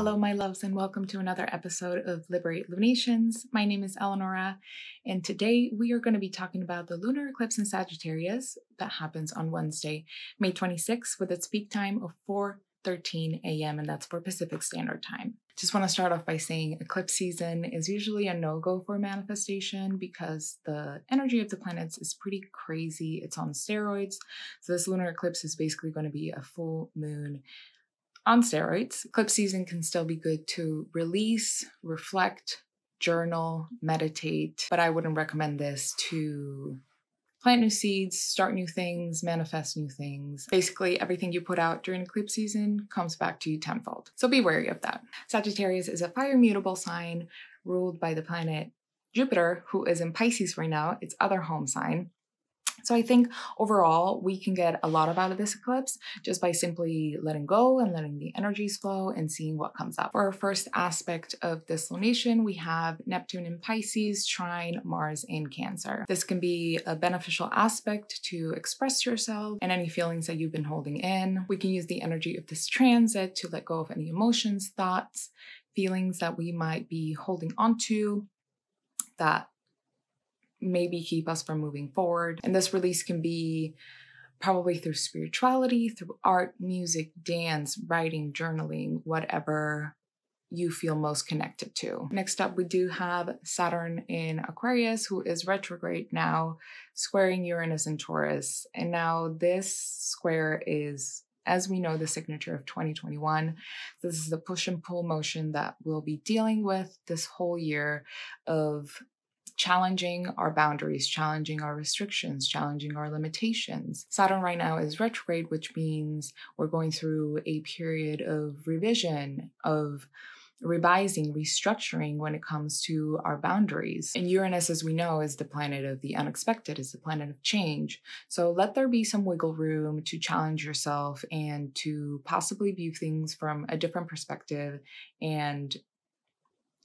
Hello, my loves, and welcome to another episode of Liberate Lunations. My name is Ellen Aura, and today we are going to be talking about the lunar eclipse in Sagittarius that happens on Wednesday, May 26th, with its peak time of 4:13 a.m., and that's for Pacific Standard Time. Just want to start off by saying eclipse season is usually a no go for manifestation because the energy of the planets is pretty crazy. It's on steroids. So, this lunar eclipse is basically going to be a full moon on steroids. Eclipse season can still be good to release, reflect, journal, meditate, but I wouldn't recommend this to plant new seeds, start new things, manifest new things. Basically, everything you put out during eclipse season comes back to you tenfold. So be wary of that. Sagittarius is a fire mutable sign ruled by the planet Jupiter, who is in Pisces right now, its other home sign. So I think overall we can get a lot out of this eclipse just by simply letting go and letting the energies flow and seeing what comes up. For our first aspect of this lunation, we have Neptune in Pisces, trine Mars in Cancer. This can be a beneficial aspect to express yourself and any feelings that you've been holding in. We can use the energy of this transit to let go of any emotions, thoughts, feelings that we might be holding onto that maybe keep us from moving forward. And this release can be probably through spirituality, through art, music, dance, writing, journaling, whatever you feel most connected to. Next up, we do have Saturn in Aquarius, who is retrograde now, squaring Uranus and Taurus. And now this square is as we know, the signature of 2021. This is the push and pull motion that we'll be dealing with this whole year of challenging our boundaries, challenging our restrictions, challenging our limitations. Saturn right now is retrograde, which means we're going through a period of revision, of revising, restructuring when it comes to our boundaries. And Uranus, as we know, is the planet of the unexpected, is the planet of change. So let there be some wiggle room to challenge yourself and to possibly view things from a different perspective and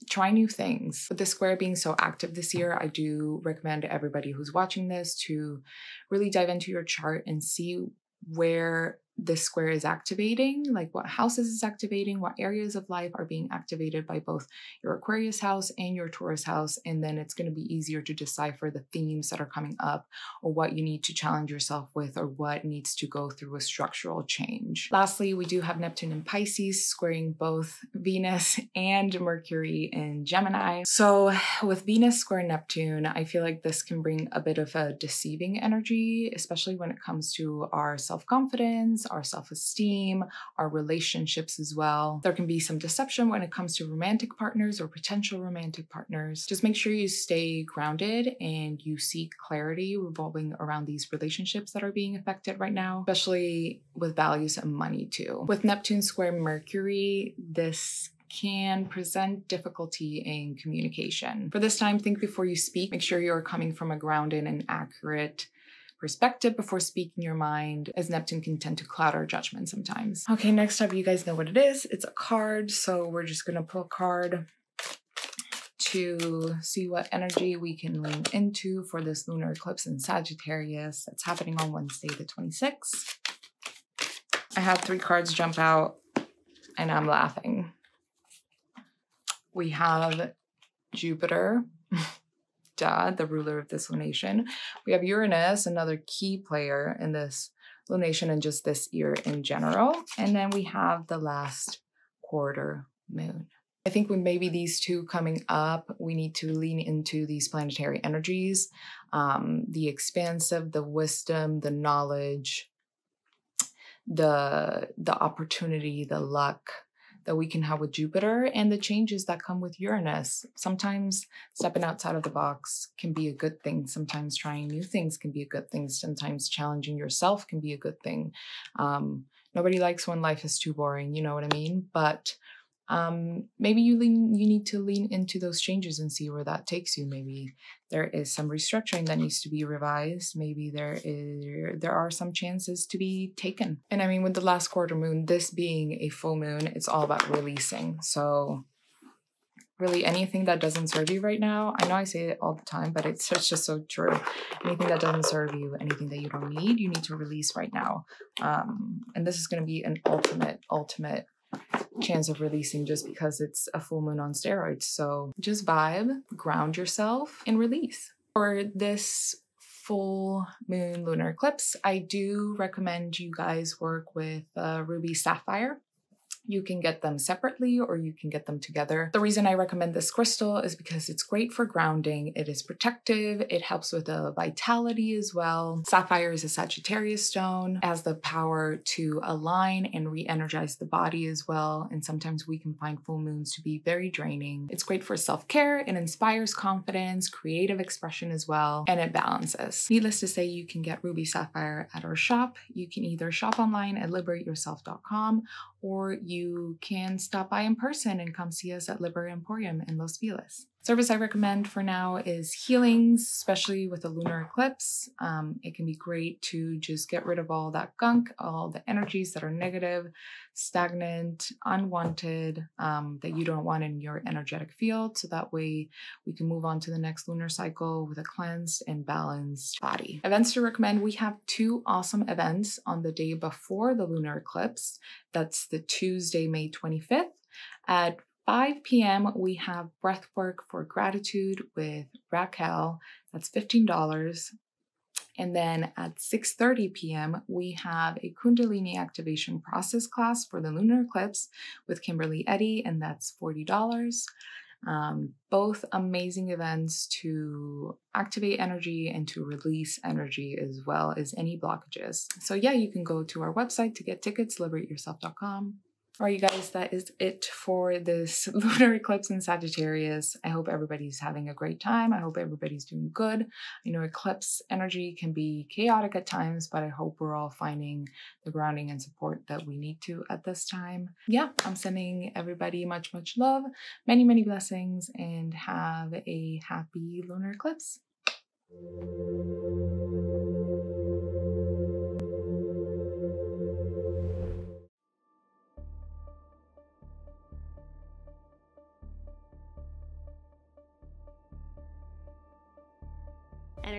try new things. With the square being so active this year, I do recommend everybody who's watching this to really dive into your chart and see where this square is activating, like what houses is activating, what areas of life are being activated by both your Aquarius house and your Taurus house. And then it's going to be easier to decipher the themes that are coming up or what you need to challenge yourself with or what needs to go through a structural change. Lastly, we do have Neptune in Pisces squaring both Venus and Mercury in Gemini. So with Venus square Neptune, I feel like this can bring a bit of a deceiving energy, especially when it comes to our self confidence our self esteem, our relationships as well. There can be some deception when it comes to romantic partners or potential romantic partners. Just make sure you stay grounded and you seek clarity revolving around these relationships that are being affected right now, especially with values and money too. With Neptune square Mercury, this can present difficulty in communication. For this time, think before you speak. Make sure you're coming from a grounded and accurate perspective before speaking your mind, as Neptune can tend to cloud our judgment sometimes. Okay, next up, you guys know what it is. It's a card, so we're just gonna pull a card to see what energy we can lean into for this lunar eclipse in Sagittarius that's happening on Wednesday, the 26th. I had three cards jump out and I'm laughing. We have Jupiter. duh, the ruler of this lunation. We have Uranus, another key player in this lunation and just this year in general. And then we have the last quarter moon. I think with maybe these two coming up, we need to lean into these planetary energies, um, the expansive, the wisdom, the knowledge, the the opportunity, the luck, that we can have with Jupiter and the changes that come with Uranus. Sometimes stepping outside of the box can be a good thing. Sometimes trying new things can be a good thing. Sometimes challenging yourself can be a good thing. Um, nobody likes when life is too boring, you know what I mean? But um, maybe you lean, you need to lean into those changes and see where that takes you. Maybe there is some restructuring that needs to be revised. Maybe there is there are some chances to be taken. And I mean, with the last quarter moon, this being a full moon, it's all about releasing. So really anything that doesn't serve you right now i know i say it all the time but it's just so true anything that doesn't serve you anything that you don't need you need to release right now um, and this is going to be an ultimate ultimate chance of releasing just because it's a full moon on steroids. So just vibe, ground yourself, and release. For this full moon lunar eclipse, I do recommend you guys work with uh, Ruby Sapphire. You can get them separately or you can get them together. The reason I recommend this crystal is because it's great for grounding. It is protective. It helps with the vitality as well. Sapphire is a Sagittarius stone, has the power to align and re-energize the body as well. And sometimes we can find full moons to be very draining. It's great for self-care. It inspires confidence, creative expression as well, and it balances. Needless to say, you can get Ruby Sapphire at our shop. You can either shop online at liberateyourself.com or you can stop by in person and come see us at Liberate Emporium in Los Feliz. Service I recommend for now is healings, especially with a lunar eclipse. Um, it can be great to just get rid of all that gunk, all the energies that are negative, stagnant, unwanted, um, that you don't want in your energetic field. So that way we can move on to the next lunar cycle with a cleansed and balanced body. Events to recommend we have two awesome events on the day before the lunar eclipse. That's the Tuesday, May 25th at 5 p.m., we have Breathwork for Gratitude with Raquelle. That's $15. And then at 6:30 p.m., we have a Kundalini activation process class for the lunar eclipse with Kimberlie Eddy, and that's $40. Um, both amazing events to activate energy and to release energy as well as any blockages. So, yeah, you can go to our website to get tickets, liberateyourself.com. All right, you guys, that is it for this lunar eclipse in Sagittarius. I hope everybody's having a great time. I hope everybody's doing good. I know eclipse energy can be chaotic at times, but I hope we're all finding the grounding and support that we need to at this time. Yeah, I'm sending everybody much, much love, many, many blessings, and have a happy lunar eclipse.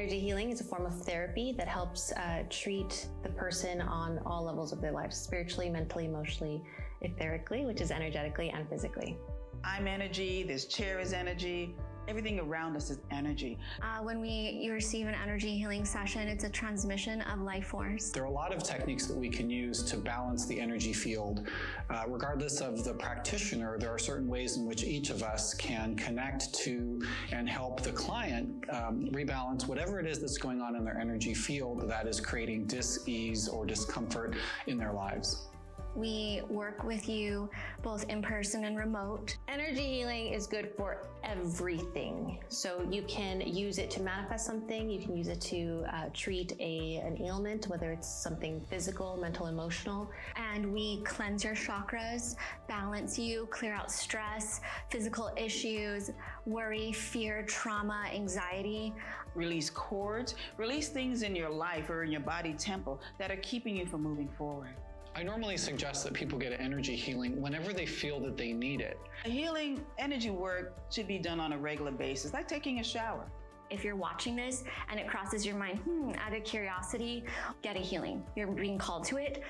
Energy healing is a form of therapy that helps uh, treat the person on all levels of their life spiritually, mentally, emotionally, etherically, which is energetically and physically. I'm energy, this chair is energy, Everything around us is energy. Uh, when we you receive an energy healing session, it's a transmission of life force. There are a lot of techniques that we can use to balance the energy field. Uh, regardless of the practitioner, there are certain ways in which each of us can connect to and help the client um, rebalance whatever it is that's going on in their energy field that is creating dis-ease or discomfort in their lives. We work with you both in person and remote. Energy healing is good for everything. So you can use it to manifest something, you can use it to uh, treat a, an ailment, whether it's something physical, mental, emotional. And we cleanse your chakras, balance you, clear out stress, physical issues, worry, fear, trauma, anxiety. Release cords, release things in your life or in your body temple that are keeping you from moving forward. I normally suggest that people get energy healing whenever they feel that they need it. Healing energy work should be done on a regular basis, like taking a shower. If you're watching this and it crosses your mind, hmm, out of curiosity, get a healing. You're being called to it.